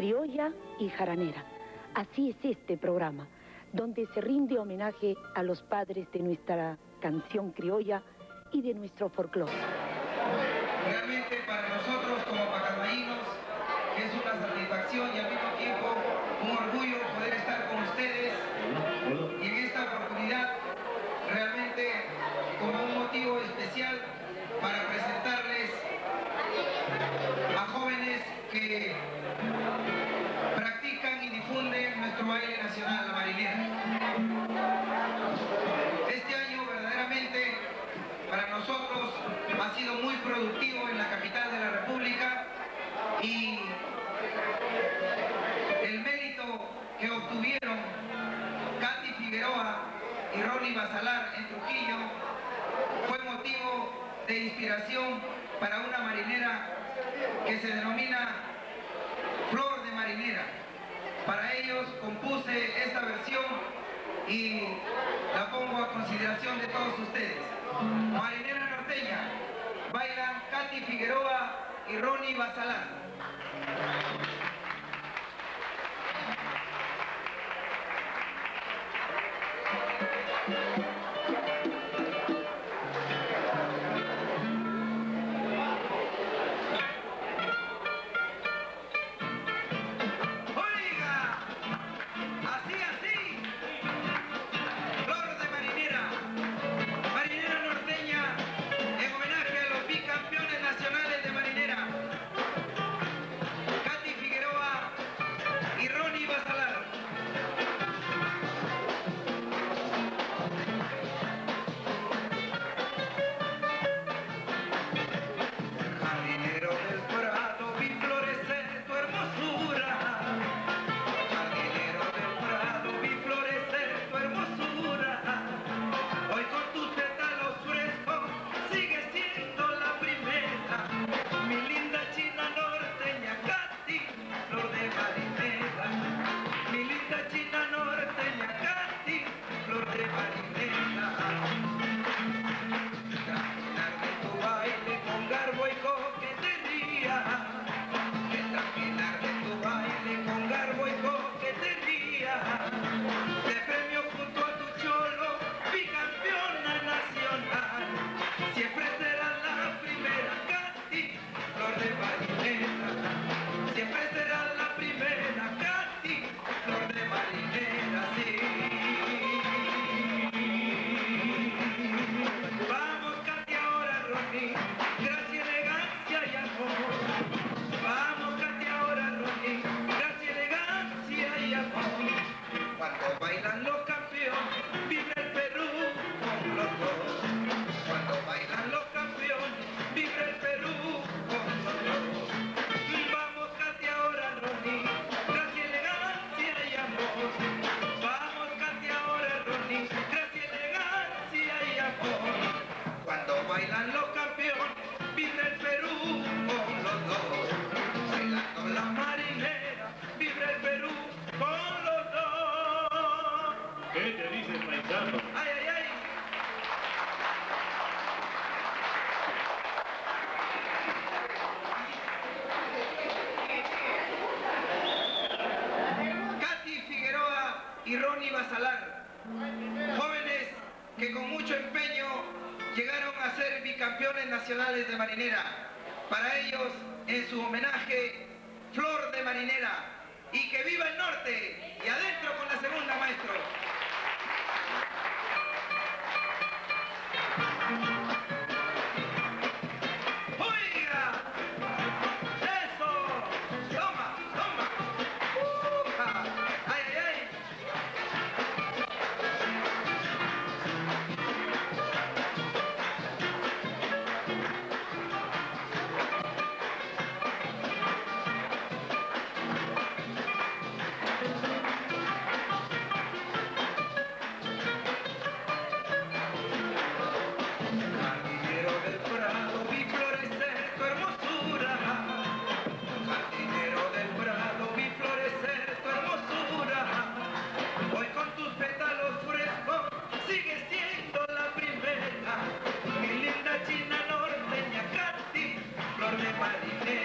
criolla y jaranera. Así es este programa, donde se rinde homenaje a los padres de nuestra canción criolla y de nuestro folclore. Realmente para nosotros... y Rolly Basalar en Trujillo fue motivo de inspiración para una marinera que se denomina Flor de Marinera. Para ellos compuse esta versión y la pongo a consideración de todos ustedes. Marinera norteña, bailan Katy Figueroa y Ronnie Basalar. Cuando bailan los campeones, vive el Perú con los dos. campeones nacionales de marinera. Para ellos, en su homenaje, Flor de Marinera. Y que viva el norte y adentro. Yeah.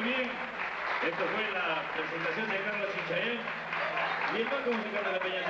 Muy bien, esto fue la presentación de Carlos Chichael y el Banco Musical de la Peña